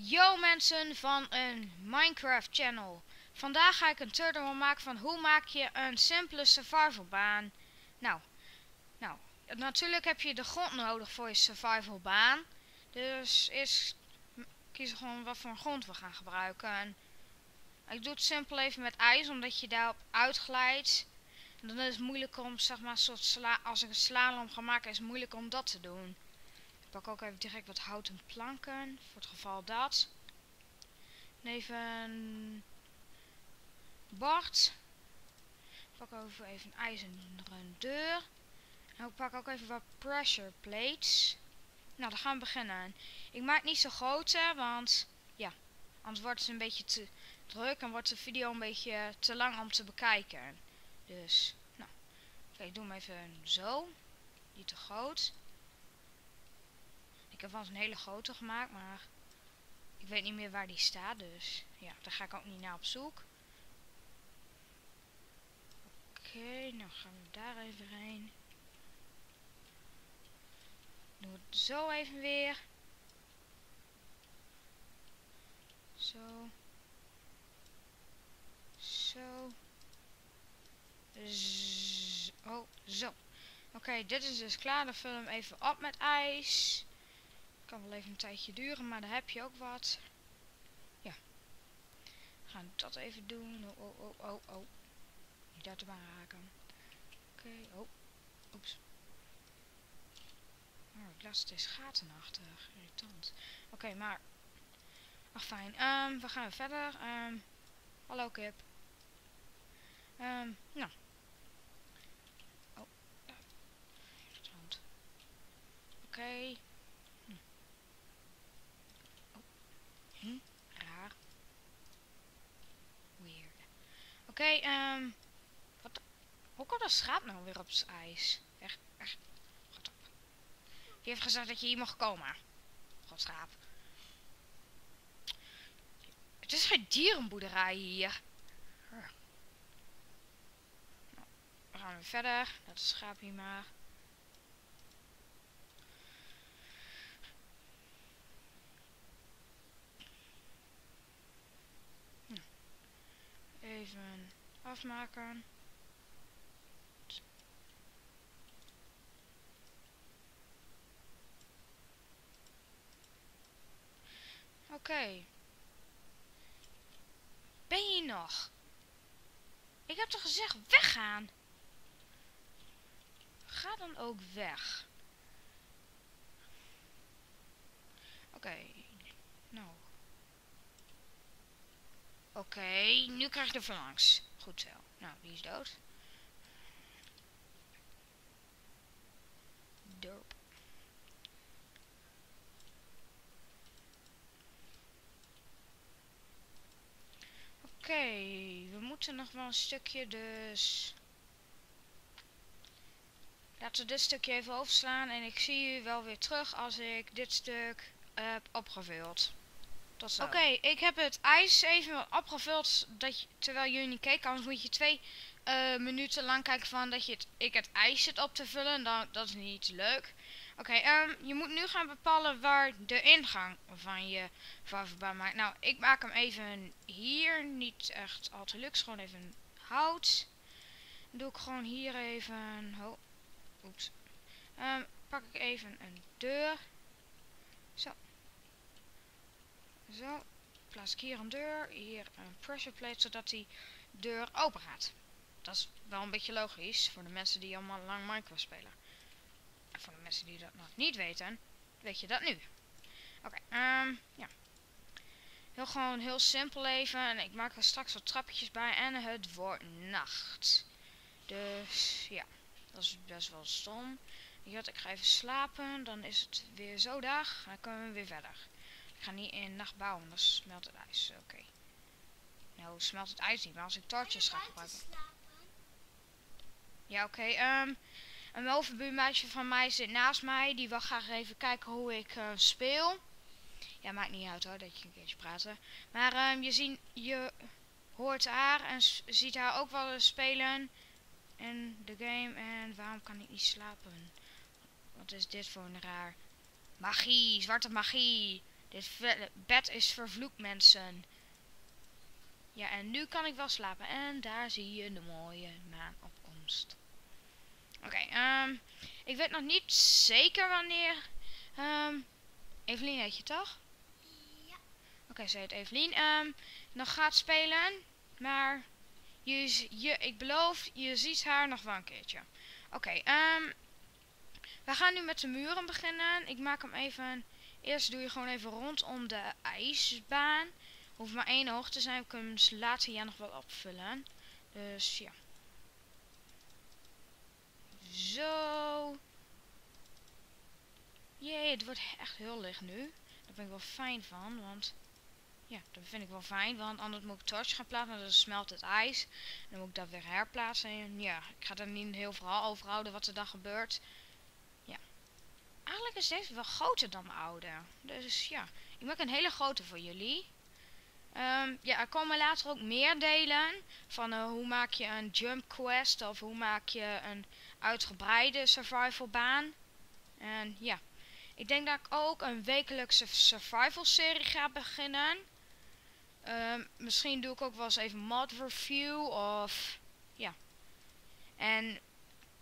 Yo mensen van een Minecraft channel. Vandaag ga ik een tutorial maken van hoe maak je een simpele survival baan. Nou, nou, natuurlijk heb je de grond nodig voor je survival baan. Dus eerst kiezen gewoon wat voor grond we gaan gebruiken. Ik doe het simpel even met ijs, omdat je daarop uitglijdt. Dan is het moeilijk om, zeg maar, soort sla als ik een slalom ga maken, is het moeilijk om dat te doen. Ik pak ook even direct wat houten planken, voor het geval dat. En even Bart. Ik pak over even een ijzeren deur. En ik pak ook even wat pressure plates. Nou, dan gaan we beginnen. Ik maak niet zo grote, want ja, anders wordt het een beetje te druk en wordt de video een beetje te lang om te bekijken. Dus, nou, oké, ik doe hem even zo. Niet te groot. Ik heb wel eens een hele grote gemaakt, maar ik weet niet meer waar die staat, dus ja, daar ga ik ook niet naar op zoek. Oké, nou gaan we daar even heen. Doe het zo even weer. Zo. Zo. Oh, zo. Oké, dit is dus klaar. Dan vul hem even op met ijs. Kan wel even een tijdje duren, maar dan heb je ook wat. Ja. We gaan dat even doen. Oh, oh, oh, oh, oh. Niet de baan raken. Oké, oh. Oeps. Oh, ik las gatenachtig. Irritant. Oké, maar... Ach, fijn. Um, we gaan verder. Um, hallo, kip. Um, nou. Oh. Oké. Okay. Oké. Um, wat... Hoe komt dat schaap nou weer op het ijs? Echt, echt... Op. Heeft gezegd dat je hier mag komen. God schaap. Het is geen dierenboerderij hier. Nou, we gaan weer verder. Dat schaap hier maar. Even afmaken. Oké. Ben je nog? Ik heb toch gezegd weggaan? Ga dan ook weg. Oké. Nou. Oké, nu krijg ik de verlangs. Goed zo. Nou, die is dood. Doop. Oké, we moeten nog wel een stukje, dus... Laten we dit stukje even overslaan en ik zie u wel weer terug als ik dit stuk heb opgevuld. Oké, ik heb het ijs even opgevuld dat je, terwijl jullie niet keken. Anders moet je twee uh, minuten lang kijken van dat je het, ik het ijs zit op te vullen. Dan, dat is niet leuk. Oké, um, je moet nu gaan bepalen waar de ingang van je varvenbaan maakt. Nou, ik maak hem even hier. Niet echt al te luxe. Gewoon even hout. Doe ik gewoon hier even... Oh, pak ik even een deur. Zo. Zo, plaats ik hier een deur, hier een pressure plate, zodat die deur open gaat. Dat is wel een beetje logisch voor de mensen die allemaal lang Minecraft spelen. En voor de mensen die dat nog niet weten, weet je dat nu. Oké, um, ja. Heel gewoon heel simpel even. En ik maak er straks wat trapjes bij en het wordt nacht. Dus ja, dat is best wel stom. Ik ga even slapen, dan is het weer zo dag. Dan kunnen we weer verder. Ik ga niet in nacht bouwen, dan smelt het ijs. Oké. Okay. Nou, smelt het ijs niet, maar als ik torches ga gebruiken. Ja, oké. Okay, um, een bovenbuurmeisje van mij zit naast mij. Die wil graag even kijken hoe ik uh, speel. Ja, maakt niet uit hoor, dat je een keertje praten. Maar um, je, zien, je hoort haar en ziet haar ook wel spelen in de game. En waarom kan ik niet slapen? Wat is dit voor een raar... Magie, zwarte magie. Dit bed is vervloekt, mensen. Ja, en nu kan ik wel slapen. En daar zie je de mooie maanopkomst. Oké, okay, um, ik weet nog niet zeker wanneer... Um, Evelien heet je toch? Ja. Oké, okay, ze heet Evelien. Um, nog gaat spelen. Maar je, je, ik beloof, je ziet haar nog wel een keertje. Oké, okay, we gaan nu met de muren beginnen. Ik maak hem even... Eerst doe je gewoon even rondom de ijsbaan. Hoeft maar één hoog te zijn. We kunnen hem later ja nog wel opvullen. Dus ja. Zo. Jee, het wordt echt heel licht nu. Daar ben ik wel fijn van, want... Ja, dat vind ik wel fijn, want anders moet ik torch gaan plaatsen, dan smelt het ijs. Dan moet ik dat weer herplaatsen. En ja, ik ga er niet heel verhaal over houden wat er dan gebeurt. Eigenlijk is deze wel groter dan mijn oude. Dus ja, ik maak een hele grote voor jullie. Um, ja, er komen later ook meer delen van uh, hoe maak je een jump quest of hoe maak je een uitgebreide survival baan. En ja, ik denk dat ik ook een wekelijkse survival serie ga beginnen. Um, misschien doe ik ook wel eens even mod review of ja. En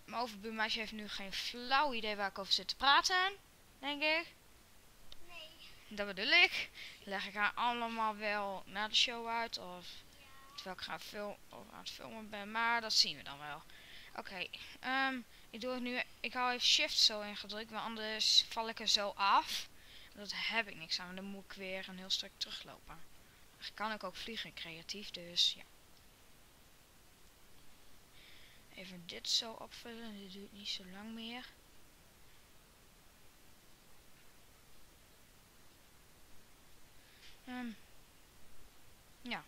mijn overbuurmeisje heeft nu geen flauw idee waar ik over zit te praten, denk ik. Nee. Dat bedoel ik. Leg ik haar allemaal wel na de show uit of terwijl ik ga film of aan het filmen ben, maar dat zien we dan wel. Oké, okay, um, ik doe het nu. Ik hou even shift zo ingedrukt, want anders val ik er zo af. Dat heb ik niks aan, dan moet ik weer een heel stuk teruglopen. Dan kan ik ook vliegen creatief, dus ja. Even dit zo opvullen, dit duurt niet zo lang meer. Um, ja.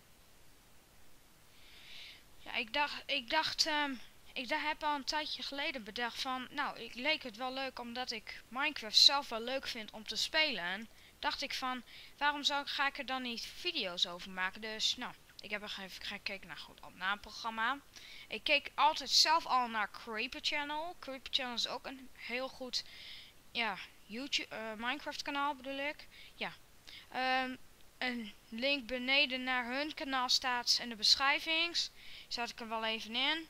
Ja, ik dacht, ik dacht, um, ik daar heb al een tijdje geleden bedacht van, nou, ik leek het wel leuk omdat ik Minecraft zelf wel leuk vind om te spelen. Dacht ik van, waarom zou, ga ik er dan niet video's over maken? Dus, nou, ik heb er even gekeken naar goed opnameprogramma. Ik keek altijd zelf al naar Creeper Channel. Creeper Channel is ook een heel goed, ja, YouTube, uh, Minecraft kanaal bedoel ik. Ja. Um, een link beneden naar hun kanaal staat in de beschrijving. Zet ik er wel even in.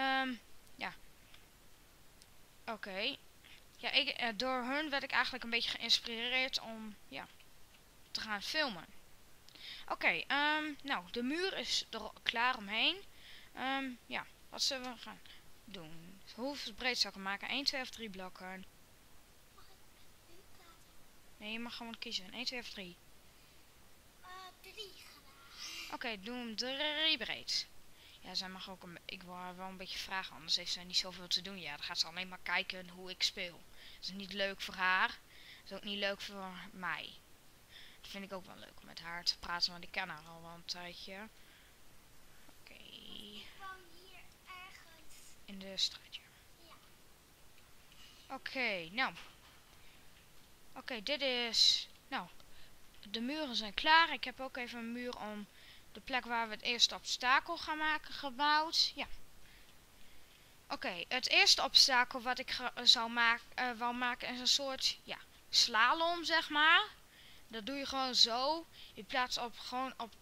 Um, ja. Oké. Ja, ik, uh, door hun werd ik eigenlijk een beetje geïnspireerd om ja, te gaan filmen. Oké, um, nou, de muur is er klaar omheen. Um, ja, wat zullen we gaan doen? Hoeveel breed ik maken? 1, 2 of 3 blokken? Mag ik nu? Nee, je mag gewoon kiezen. 1, 2 of 3. Uh, 3 graag. Oké, okay, doe hem 3 breed. Ja, zij mag ook een, ik wil haar wel een beetje vragen, anders heeft zij niet zoveel te doen. Ja, dan gaat ze alleen maar kijken hoe ik speel. Dat is niet leuk voor haar. Dat is ook niet leuk voor mij. Dat vind ik ook wel leuk om met haar te praten, want ik ken haar al wel een tijdje. Oké. Ik woon hier ergens. In de. Ja. Oké, nou. Oké, dit is... Nou, de muren zijn klaar. Ik heb ook even een muur om de plek waar we het eerste obstakel gaan maken gebouwd. Ja. Oké, het eerste obstakel wat ik zou maken, uh, wou maken is een soort ja, slalom, zeg maar. Dat doe je gewoon zo. Je plaatst op gewoon op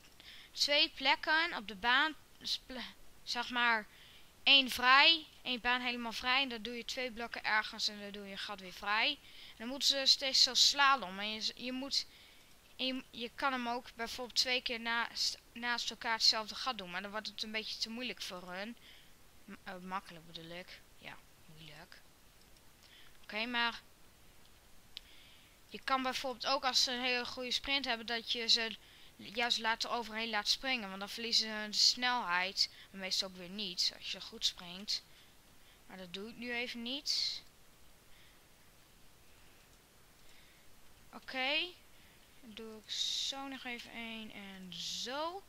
twee plekken op de baan, zeg maar één vrij, één baan helemaal vrij. En dan doe je twee blokken ergens en dan doe je gat weer vrij. Dan moeten ze steeds zo slalom. En je, je moet je, kan hem ook bijvoorbeeld twee keer naast, naast elkaar hetzelfde gat doen. Maar dan wordt het een beetje te moeilijk voor hun. Uh, makkelijk bedoel ik. Ja, moeilijk. Oké, maar... Je kan bijvoorbeeld ook als ze een hele goede sprint hebben... dat je ze juist later overheen laat springen. Want dan verliezen ze de snelheid. Maar meestal ook weer niet. Als je goed springt. Maar dat doe ik nu even niet. Oké. Doe ik zo nog even één en zo.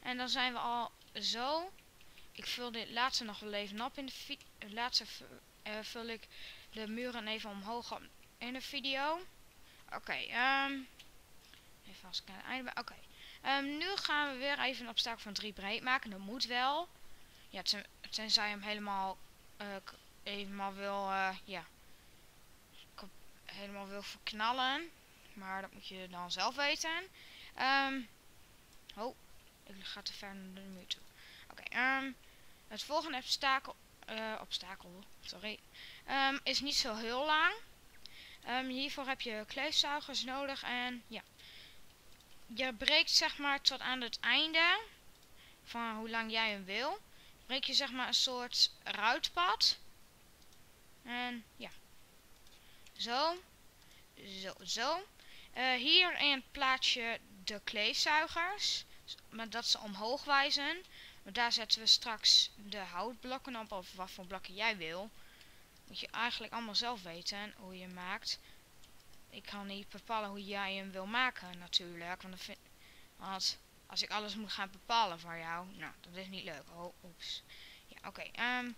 En dan zijn we al zo. Ik vul dit laatste nog wel even op in de video. Laatste uh, vul ik de muren even omhoog in de video. Oké, okay, um, even als ik naar het einde. Oké. Um, nu gaan we weer even een obstakel van 3 breed maken. Dat moet wel. Ja, ten, tenzij hem helemaal, uh, helemaal wil, uh, ja, helemaal wil verknallen. maar dat moet je dan zelf weten. Ehm, oh, ik ga te ver naar de muur toe. Oké, ehm, het volgende obstakel, uh, obstakel sorry, is niet zo heel lang. hiervoor heb je kleefzuigers nodig en ja. Je breekt zeg maar tot aan het einde van hoe lang jij hem wil. Breek je zeg maar een soort ruitpad. En ja. Zo. Zo, zo. Uh, hierin plaats je de kleefzuigers. Maar dat ze omhoog wijzen. Maar daar zetten we straks de houtblokken op. Of wat voor blokken jij wil. Moet je eigenlijk allemaal zelf weten hoe je maakt. Ik kan niet bepalen hoe jij hem wil maken natuurlijk. Want, vind, als ik alles moet gaan bepalen voor jou. Nou, dat is niet leuk. Oh, oeps. Ja, oké. Ehm,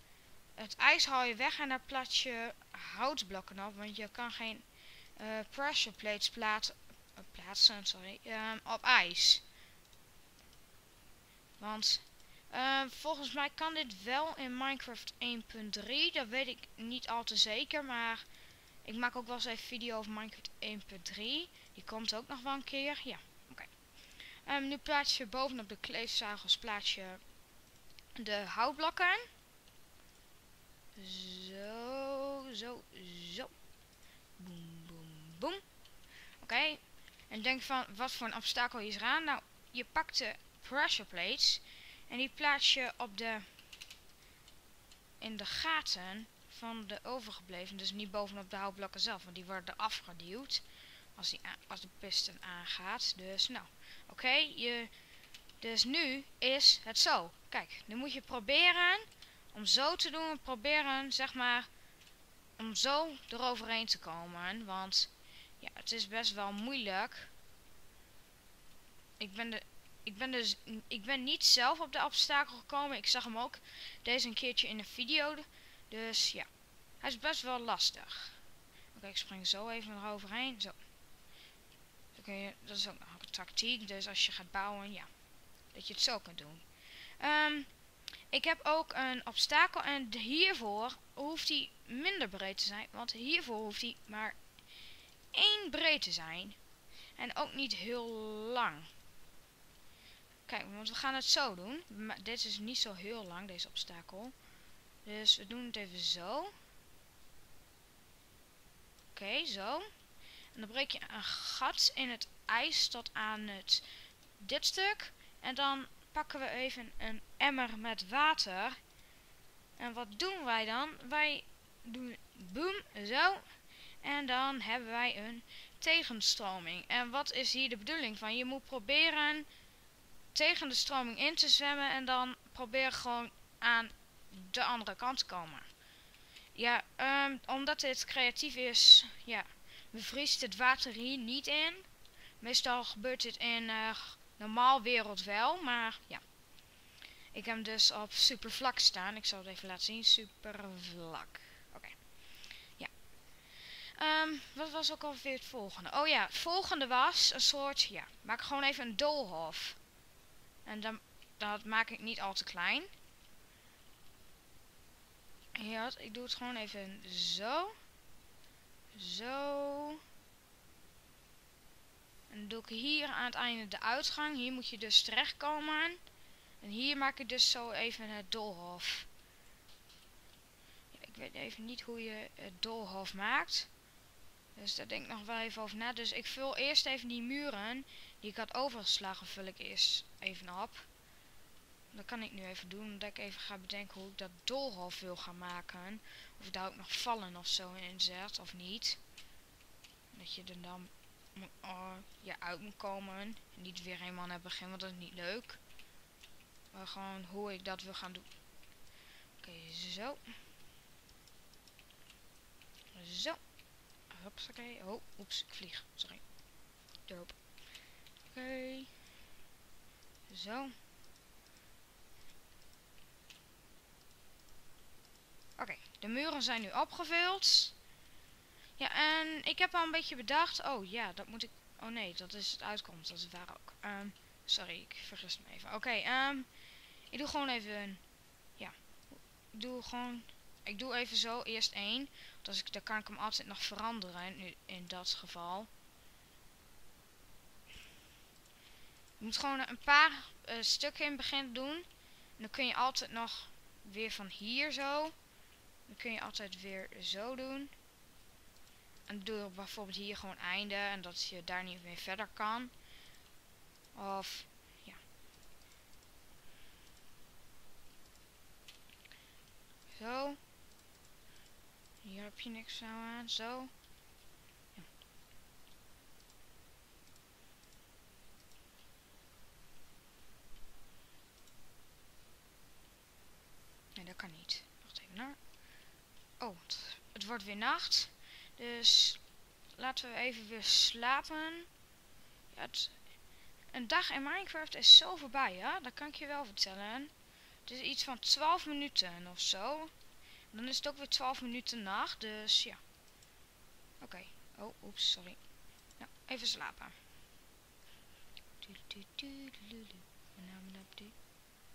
het ijs haal je weg en daar plaats je houtblokken op. Want je kan geen uh, pressure plates plaatsen, uh, plaatsen sorry, um, op ijs. Want uh, volgens mij kan dit wel in Minecraft 1.3. Dat weet ik niet al te zeker. Maar ik maak ook wel eens even video over Minecraft 1.3. Die komt ook nog wel een keer. Ja, oké. Um, nu plaats je bovenop de kleefzagels plaats je de houtblokken. Zo, zo, zo. Boom, boom, boom. Oké. En denk van, wat voor een obstakel is eraan? Nou, je pakt de pressure plates. En die plaats je op de... In de gaten van de overgebleven. Dus niet bovenop de houtblokken zelf. Want die worden afgeduwd. Als, die als de piston aangaat. Dus nou, oké. je dus nu is het zo. Kijk, nu moet je proberen om zo te doen, proberen zeg maar om zo eroverheen te komen. Want ja, het is best wel moeilijk. Ik ben, de, ik ben dus ik ben niet zelf op de obstakel gekomen. Ik zag hem ook deze een keertje in de video. Dus ja, hij is best wel lastig. Oké, ik spring zo even eroverheen. Zo. Oké, dat is ook nog een tactiek. Dus als je gaat bouwen, ja, dat je het zo kunt doen. Um, ik heb ook een obstakel en hiervoor hoeft hij minder breed te zijn. Want hiervoor hoeft hij maar één breed te zijn. En ook niet heel lang. Kijk, want we gaan het zo doen. Maar dit is niet zo heel lang, deze obstakel. Dus we doen het even zo. Oké, zo. En dan breek je een gat in het ijs tot aan het dit stuk. En dan pakken we even een emmer met water. En wat doen wij dan? Wij doen boem, zo. En dan hebben wij een tegenstroming. En wat is hier de bedoeling van? Je moet proberen tegen de stroming in te zwemmen en dan probeer gewoon aan de andere kant komen. Ja, um, omdat dit creatief is, ja, bevriest het water hier niet in. Meestal gebeurt dit in uh, normaal wereld wel, maar ja. Ik heb hem dus op super vlak staan. Ik zal het even laten zien. Super vlak. Oké. Ja. Um, wat was ook alweer het volgende? Oh ja, het volgende was een soort, ja, maak gewoon even een doolhof. En dan, dat maak ik niet al te klein. Ja, ik doe het gewoon even zo. Zo. En dan doe ik hier aan het einde de uitgang. Hier moet je dus terechtkomen. En hier maak ik dus zo even het doolhof. Ik weet even niet hoe je het doolhof maakt. Dus daar denk ik nog wel even over na. Dus ik vul eerst even die muren die ik had overgeslagen, vul ik eerst even op. Dat kan ik nu even doen, omdat ik even ga bedenken hoe ik dat doolhof wil gaan maken. Of ik daar ook nog vallen of zo in zet, of niet. Dat je er dan uh, ja, uit moet komen. En niet weer helemaal naar het begin, want dat is niet leuk. Maar gewoon hoe ik dat wil gaan doen. Oké, zo. Zo. Hupsakee. Oh, oeps, ik vlieg. Sorry. Doop. Oké. Zo. Oké, de muren zijn nu opgevuld. Ja, en ik heb al een beetje bedacht. Oh ja, dat moet ik. Oh nee, dat is het uitkomst. Dat is waar ook. Um, sorry, ik vergis me even. Oké, um, ik doe gewoon even. Ja, ik doe gewoon. Ik doe even zo eerst één. Want ik, dan kan ik hem altijd nog veranderen. Nu in dat geval. moet gewoon een paar eh, stukken in het begin doen. En dan kun je altijd nog weer van hier zo. Dan kun je altijd weer zo doen. En doe bijvoorbeeld hier gewoon einde. En dat je daar niet meer verder kan. Of ja. Zo. Hier heb je niks nou aan. Zo. Ja. Nee, dat kan niet. Oh, het, wordt weer nacht. Dus laten we even weer slapen. Ja, een dag in Minecraft is zo voorbij, ja? Dat kan ik je wel vertellen. Het is iets van 12 minuten of zo. Dan is het ook weer 12 minuten nacht, dus ja. Oké. Oh, oeps, sorry. Nou, even slapen.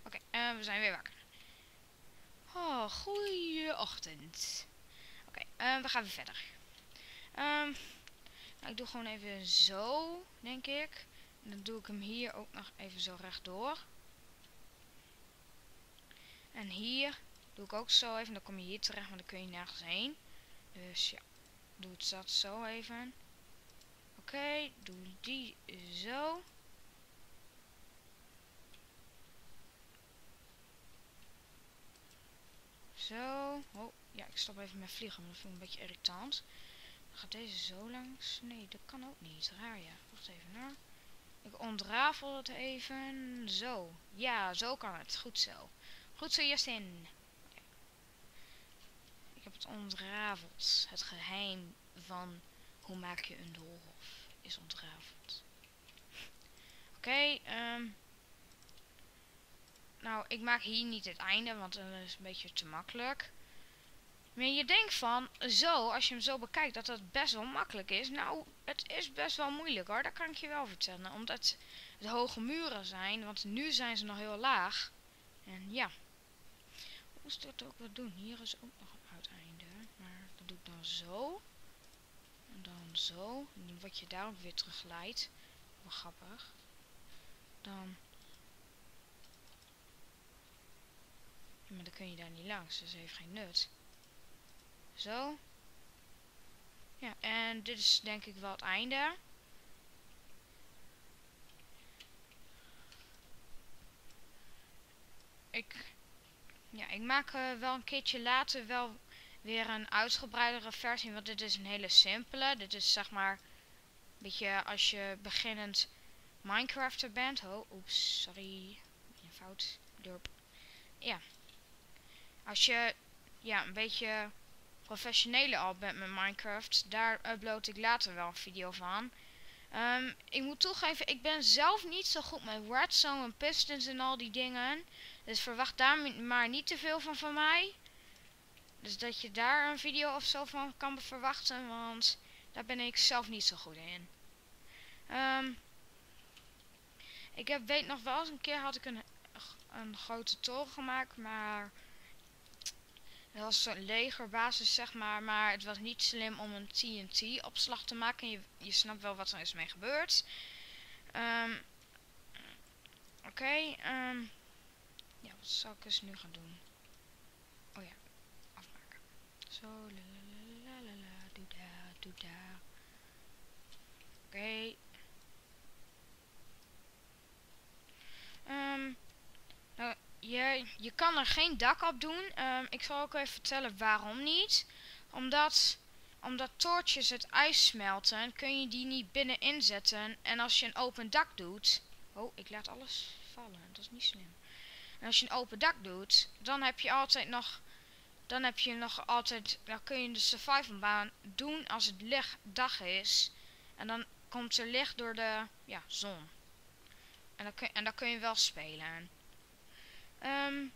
Oké, okay, we zijn weer wakker. Oh, goeie ochtend. Oké, uh, we gaan weer verder. Um, nou, ik doe gewoon even zo, denk ik. En dan doe ik hem hier ook nog even zo rechtdoor. En hier doe ik ook zo even. Dan kom je hier terecht, maar dan kun je nergens heen. Dus ja, doe het dat zo even. Oké, doe die zo. Zo. Oh, ja, ik stop even met vliegen, maar dat vind ik een beetje irritant. Dan gaat deze zo langs. Nee, dat kan ook niet. Raar ja. Wacht even hoor. Ik ontrafel het even. Zo. Ja, zo kan het. Goed zo. Goed zo, Justin. Ik heb het ontrafeld. Het geheim van hoe maak je een doolhof is ontrafeld. Oké, okay, um, nou, ik maak hier niet het einde, want dat is een beetje te makkelijk. Maar je denkt van, zo, als je hem zo bekijkt, dat dat best wel makkelijk is. Nou, het is best wel moeilijk hoor, dat kan ik je wel vertellen. Omdat het hoge muren zijn, want nu zijn ze nog heel laag. En ja, hoe ik dat ook wat doen? Hier is ook nog een uiteinde, maar dat doe ik dan zo. En dan zo, en dan je daarop weer teruggeleid. Wel grappig. Dan... Maar dan kun je daar niet langs, dus heeft geen nut. Zo. Ja, en dit is denk ik wel het einde. Ik, ja, ik maak uh, wel een keertje later wel weer een uitgebreidere versie, want dit is een hele simpele. Dit is zeg maar, een beetje als je beginnend Minecrafter bent. Oh, oeps, sorry. Een fout. Dorp. Ja. Als je, ja, een beetje professionele al bent met Minecraft, daar upload ik later wel een video van. Um, ik moet toegeven, ik ben zelf niet zo goed met redstone en pistons en al die dingen. Dus verwacht daar maar niet te veel van van mij. Dus dat je daar een video of zo van kan verwachten, want daar ben ik zelf niet zo goed in. Um, ik heb, weet nog wel eens een keer had ik een, een grote toren gemaakt, maar het was een legerbasis, zeg maar. Maar het was niet slim om een TNT-opslag te maken. Je, je snapt wel wat er is mee gebeurd. Um, Oké. Um, ja, wat zal ik dus nu gaan doen? Oh ja, afmaken. Zo, la la la la la, doe daar. Oké. Um, nou, je, kan er geen dak op doen. Um, ik zal ook even vertellen waarom niet. Omdat, omdat toortjes het ijs smelten, kun je die niet binnenin zetten. En als je een open dak doet... Oh, ik laat alles vallen. Dat is niet slim. En als je een open dak doet, dan heb je altijd nog... Dan heb je nog altijd... Dan kun je de survival baan doen als het licht dag is. En dan komt er licht door de ja, zon. En dan kun, en dan kun je wel spelen. Um,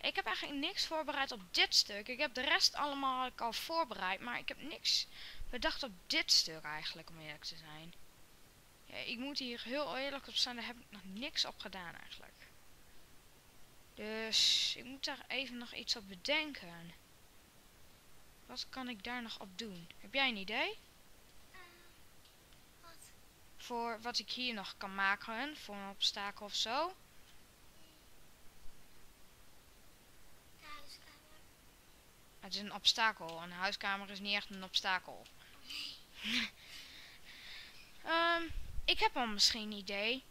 ik heb eigenlijk niks voorbereid op dit stuk. Ik heb de rest allemaal al voorbereid. Maar ik heb niks bedacht op dit stuk eigenlijk, om eerlijk te zijn. Ja, ik moet hier heel eerlijk op staan. Daar heb ik nog niks op gedaan eigenlijk. Dus ik moet daar even nog iets op bedenken. Wat kan ik daar nog op doen? Heb jij een idee? Uh, wat? Voor wat ik hier nog kan maken. Voor een obstakel of zo. De huiskamer. Het is een obstakel. Een huiskamer is niet echt een obstakel. Ehm, ik heb al misschien een idee.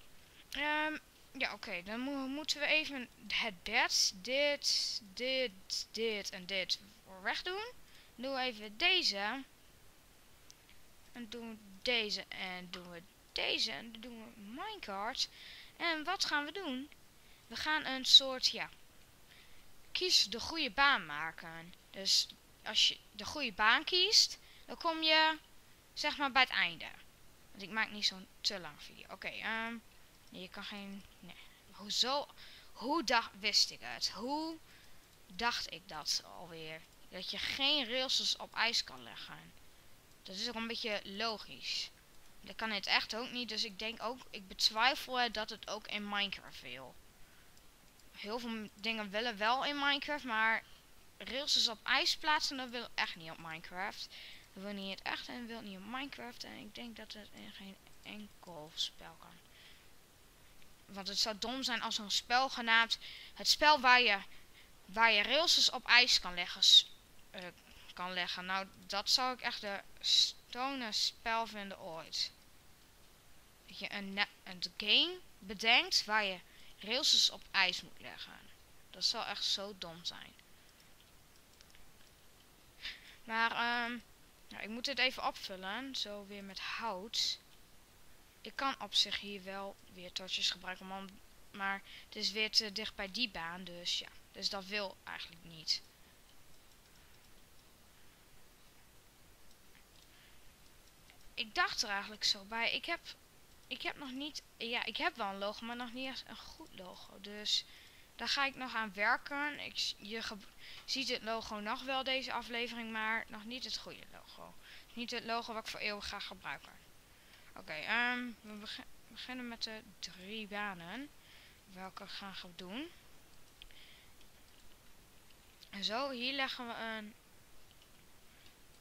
Ehm, ja, oké. dan mo- moeten we even het bed, dit, dit, dit en dit wegdoen. Doen we even deze. En doen we deze en doen we deze en dan doen we minecart. En wat gaan we doen? We gaan een soort, ja, kies de goede baan maken. Dus als je de goede baan kiest, dan kom je zeg maar bij het einde. Want ik maak niet zo'n te lang video. Oké, ehm, nee, je kan geen, nee. Hoezo, hoe dacht, wist ik het? Hoe dacht ik dat alweer? Dat je geen rails op ijs kan leggen. Dat is ook een beetje logisch. Dat kan het echt ook niet, dus ik denk ook, ik betwijfel dat het ook in Minecraft wil. Heel veel dingen willen wel in Minecraft, maar rails op ijs plaatsen, dat wil echt niet op Minecraft. Dat wil niet het echt en wil niet op Minecraft. En ik denk dat het in geen enkel spel kan. Want het zou dom zijn als een spel genaamd het spel waar je, waar je rails op ijs kan leggen, eh, kan leggen. Nou, dat zou ik echt de stone spel vinden ooit. Dat je een, een game bedenkt waar je rails op ijs moet leggen. Dat zou echt zo dom zijn. Maar ehm, nou, ik moet dit even opvullen. Zo weer met hout. Ik kan op zich hier wel weer touches gebruiken. Maar het is weer te dicht bij die baan. Dus ja. Dus dat wil eigenlijk niet. Ik dacht er eigenlijk zo bij. Ik heb, ik heb nog niet... Ja, ik heb wel een logo, maar nog niet echt een goed logo. Dus daar ga ik nog aan werken. Ik, je ziet het logo nog wel deze aflevering, maar nog niet het goede logo. Niet het logo wat ik voor eeuwig ga gebruiken. Oké, ehm, we beg- beginnen met de drie banen. Welke gaan we doen? En zo, hier leggen we een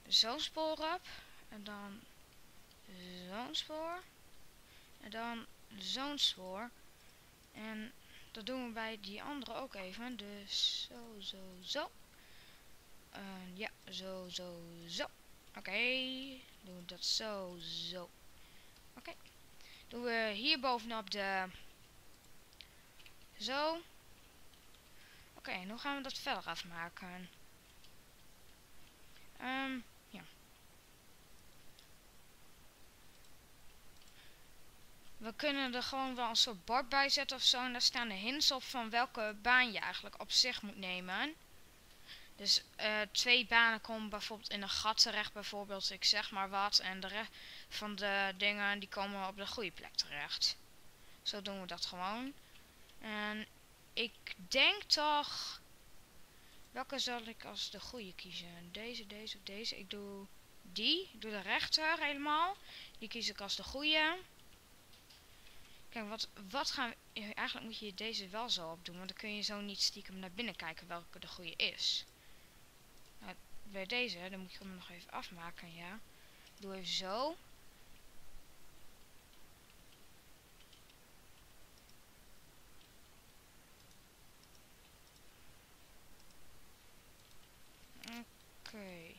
zo'n spoor op. En dan zo'n spoor. En dan zo'n spoor. En dat doen we bij die andere ook even. Dus zo, zo, zo. En ja, zo, zo, zo. Oké, doen we dat zo, zo. Oké. Doen we hier bovenop de... Zo. Oké, en hoe gaan we dat verder afmaken? Ehm, ja. We kunnen er gewoon wel een soort bord bij zetten of zo. En daar staan de hints op van welke baan je eigenlijk op zich moet nemen. Dus eh, twee banen komen bijvoorbeeld in een gat terecht, bijvoorbeeld, ik zeg maar wat. En de rest van de dingen die komen op de goede plek terecht. Zo doen we dat gewoon. En ik denk toch... Welke zal ik als de goede kiezen? Deze, deze of deze? Ik doe die. Ik doe de rechter helemaal. Die kies ik als de goede. Kijk, wat, wat gaan we... Eigenlijk moet je deze wel zo opdoen. Want dan kun je zo niet stiekem naar binnen kijken welke de goede is. Nou, bij deze, dan moet je hem nog even afmaken, ja. Doe even zo. Oké.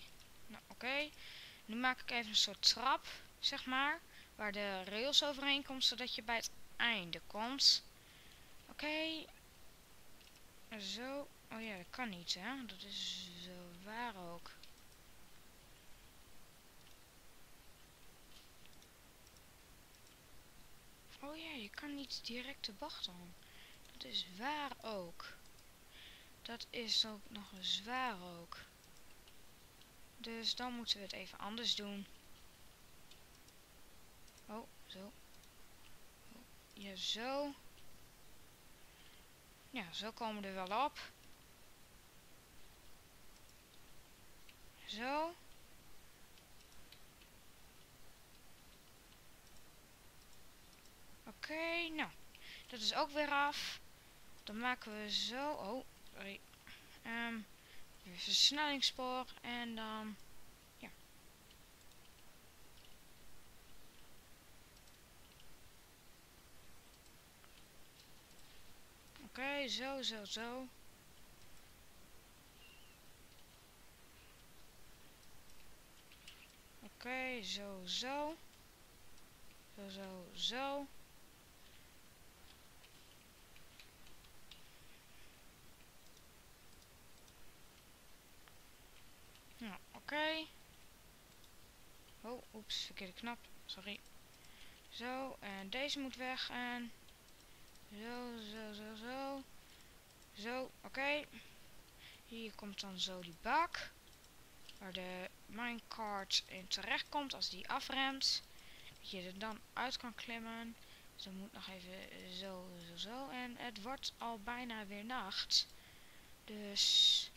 Nou, oké. Nu maak ik even een soort trap, zeg maar. Waar de rails overheen komt, zodat je bij het einde komt. Oké. Zo. Oh ja, dat kan niet, hè. Dat is zo waar ook. Oh ja, je kan niet direct de om. Dat is waar ook. Dat is ook nog eens waar ook. Dus dan moeten we het even anders doen. Oh, zo. Ja, zo. Ja, zo komen we er wel op. Zo. Oké, nou. Dat is ook weer af. Dan maken we zo... Oh, sorry. Ehm, weer versnellingsspoor. En dan... Oké, zo, zo, zo. Oké, zo, zo. Zo, zo, zo. Nou, oké. Oh, oeps, verkeerde knop. Sorry. Zo, en deze moet weg en... Zo, zo, zo, zo. Zo, oké. Hier komt dan zo die bak. Waar de minecart in terecht komt als die afremt. Dat je er dan uit kan klimmen. Dus dan moet nog even zo, zo, zo. En het wordt al bijna weer nacht. Dus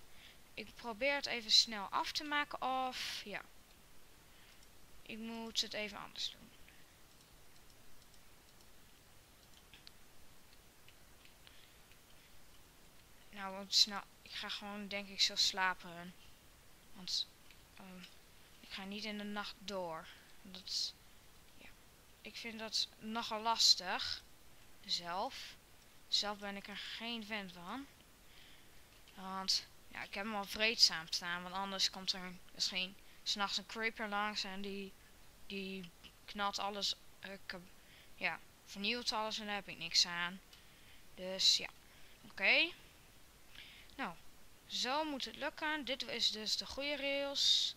ik probeer het even snel af te maken of ja. Ik moet het even anders doen. Nou, want snel. Ik ga gewoon denk ik zo slapen. Want um, ik ga niet in de nacht door. Dat, ja. Ik vind dat nogal lastig. Zelf. Zelf ben ik er geen fan van. Want ja, ik heb hem al vreedzaam staan. Want anders komt er misschien s'nachts een creeper langs en die, die knalt alles. Uh, ja, vernieuwt alles en daar heb ik niks aan. Dus ja, oké. Nou, zo moet het lukken. Dit is dus de goede rails.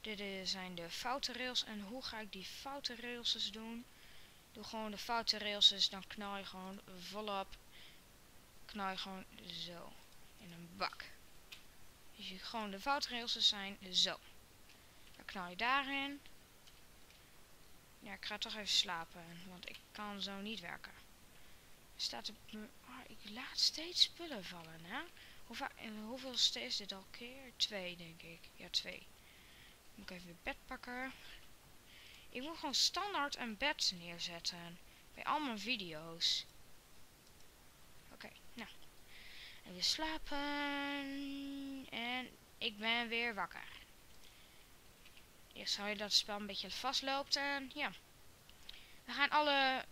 Dit zijn de foute rails. En hoe ga ik die foute rails dus doen? Doe gewoon de foute rails, dus dan knal je gewoon volop. Knal je gewoon zo in een bak. Dus je gewoon de foute rails dus zijn zo. Dan knal je daarin. Ja, ik ga toch even slapen, want ik kan zo niet werken. Staat op oh, ik laat steeds spullen vallen, hè? Hoeveel, en hoeveel is dit al keer? Twee, denk ik. Ja, twee. Moet ik even het bed pakken. Ik moet gewoon standaard een bed neerzetten. Bij al mijn video's. Oké, nou. Even slapen. En ik ben weer wakker. Eerst zou je dat het spel een beetje vastloopt. En ja. We gaan alle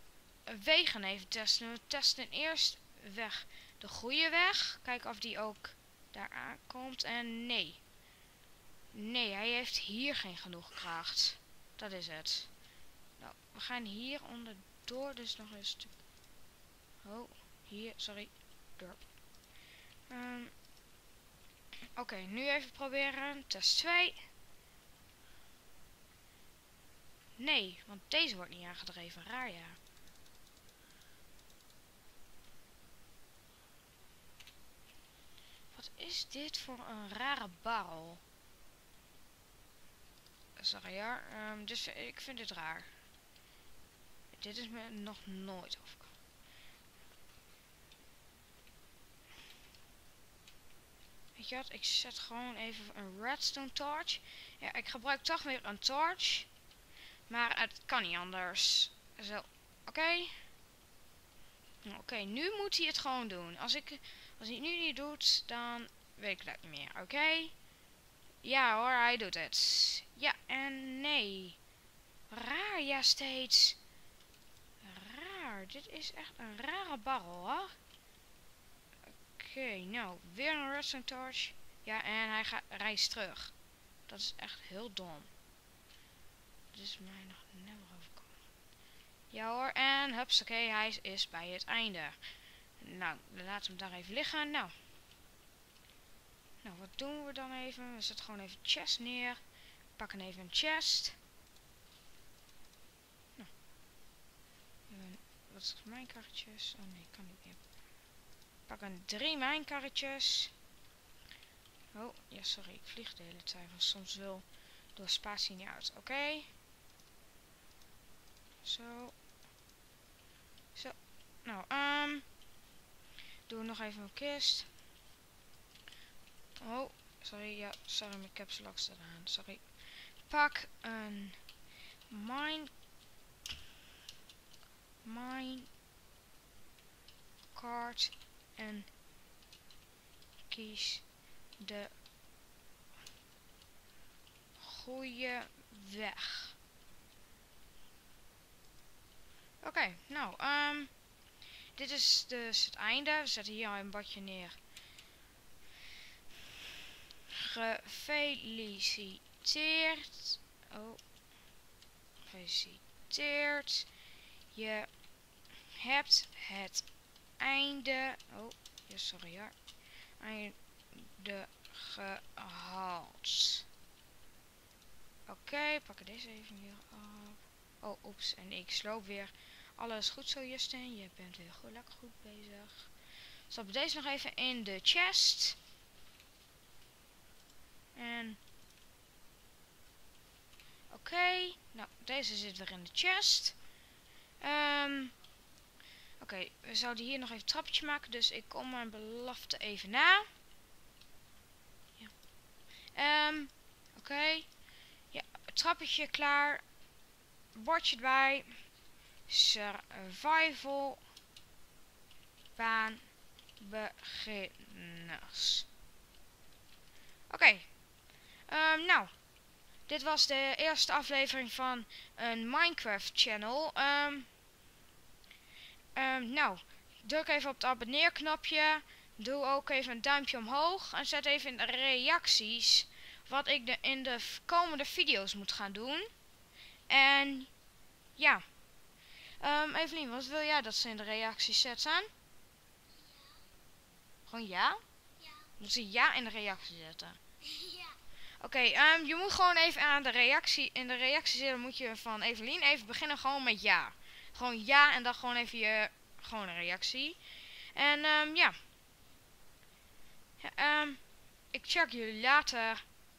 wegen even testen. We testen eerst weg de goede weg. Kijken of die ook daar aankomt. En nee. Nee, hij heeft hier geen genoeg kracht. Dat is het. Nou, we gaan hier onderdoor. Dus nog een stuk. Oh, hier, sorry. Um, Oké, nu even proberen. Test 2. Nee, want deze wordt niet aangedreven. Raar ja. Is dit voor een rare barrel? Sorry ja, um, dus ik vind het raar. Dit is me nog nooit overkomen. Weet je wat, ik zet gewoon even een redstone torch. Ja, ik gebruik toch weer een torch. Maar het kan niet anders. Zo, oké. Oké, nu moet hij het gewoon doen. Als, ik, als hij nu niet doet, dan weet ik dat niet meer. Oké. Ja hoor, hij doet het. Ja en nee. Raar, ja steeds. Raar. Dit is echt een rare barrel hoor. Oké, nou. Weer een redstone torch. Ja, en hij gaat reist terug. Dat is echt heel dom. Dit is mij nog never overkomen. Ja hoor, en hups, oké, hij is bij het einde. Nou, laten we hem daar even liggen. Nou, nou, wat doen we dan even? We zetten gewoon even chest neer. Pakken even een chest. Nou. Wat is mijnkarretjes? Oh nee, kan niet meer. Pakken drie mijnkarretjes. Oh, ja, sorry. Ik vlieg de hele tijd. Want soms wil door spatie niet uit. Oké. Zo. Zo. Nou, um, doe nog even een kist. Oh, sorry, ja, sorry, mijn caps lock staat aan, sorry. Pak een mine, mine card en kies de goede weg. Oké, nou, um, dit is dus het einde. We zetten hier een badje neer. Gefeliciteerd. Oh. Gefeliciteerd. Je hebt het einde. Oh, ja, sorry hoor. Einde gehaald. Oké, okay, pakken deze even weer op. Oh, oeps. En ik sloop weer. Alles goed zo, Justin. Je bent weer goed, lekker goed bezig. Stap deze nog even in de chest. En... Oké. Nou, deze zit weer in de chest. Um, Oké, we zouden hier nog even een trappetje maken. Dus ik kom mijn belofte even na. Ja. Um, Oké. Ja, trappetje klaar. Bordje erbij. Survival. Baan. Beginners. Oké. Um, nou. Dit was de eerste aflevering van een Minecraft channel. Um, um, nou, druk even op het abonneerknopje. Doe ook even een duimpje omhoog. En zet even in de reacties wat ik in de komende video's moet gaan doen. En ja. Um, Evelien, wat wil jij dat ze in de reacties zetten? Ja. Gewoon ja? Ja. Moet ze ja in de reactie zetten? Ja. Oké, okay, um, je moet gewoon even aan de reactie, in de reactie zitten moet je van Evelien even beginnen gewoon met ja. Gewoon ja en dan gewoon even je, gewoon een reactie. En um, ja. Um, ik check jullie later.